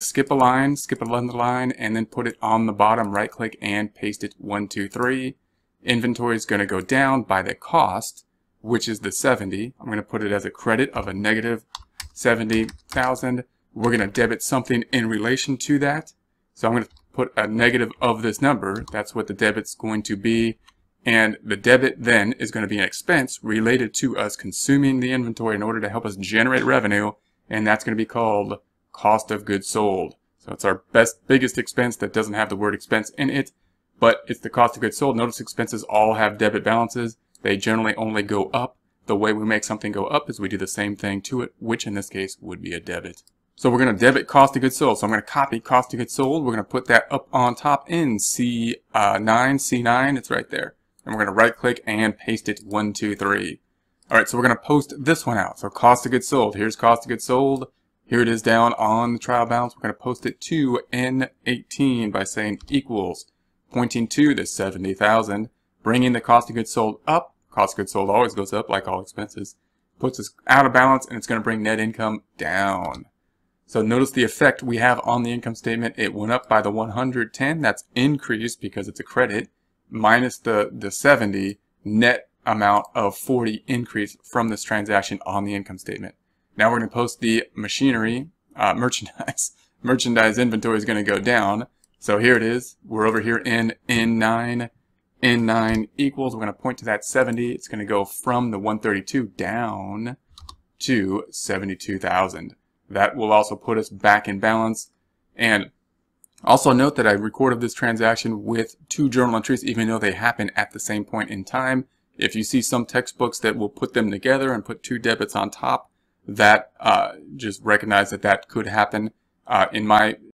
skip a line, skip another line, and then put it on the bottom, right click and paste it one, two, three. Inventory is going to go down by the cost, which is the 70. I'm going to put it as a credit of a negative 70,000. We're going to debit something in relation to that. So I'm going to put a negative of this number. That's what the debit's going to be. And the debit then is going to be an expense related to us consuming the inventory in order to help us generate revenue. And that's going to be called cost of goods sold. So it's our best, biggest expense that doesn't have the word expense in it, but it's the cost of goods sold. Notice expenses all have debit balances. They generally only go up. The way we make something go up is we do the same thing to it, which in this case would be a debit. So we're going to debit cost of goods sold. So I'm going to copy cost of goods sold. We're going to put that up on top in C9, uh, C9. It's right there. And we're going to right click and paste it one, two, three. All right, so we're going to post this one out. So cost of goods sold. Here's cost of goods sold. Here it is down on the trial balance. We're going to post it to N18 by saying equals, pointing to the 70,000, bringing the cost of goods sold up. Cost of goods sold always goes up like all expenses. Puts us out of balance and it's going to bring net income down. So notice the effect we have on the income statement. It went up by the 110. That's increased because it's a credit minus the, the 70 net amount of 40 increase from this transaction on the income statement. Now we're going to post the machinery, uh, merchandise. merchandise inventory is going to go down. So here it is. We're over here in N9. N9 equals, we're going to point to that 70. It's going to go from the 132 down to 72,000. That will also put us back in balance. And also note that I recorded this transaction with two journal entries, even though they happen at the same point in time. If you see some textbooks that will put them together and put two debits on top, that uh, just recognize that that could happen. Uh, in my